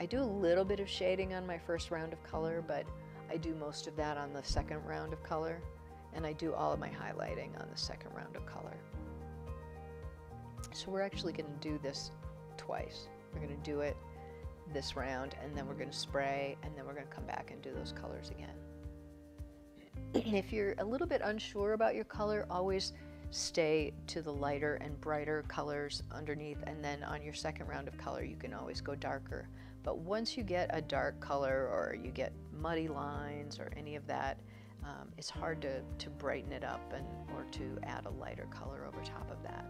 I do a little bit of shading on my first round of color, but I do most of that on the second round of color, and I do all of my highlighting on the second round of color. So we're actually going to do this twice. We're going to do it this round, and then we're going to spray, and then we're going to come back and do those colors again. if you're a little bit unsure about your color, always stay to the lighter and brighter colors underneath and then on your second round of color you can always go darker. But once you get a dark color or you get muddy lines or any of that, um, it's hard to, to brighten it up and or to add a lighter color over top of that.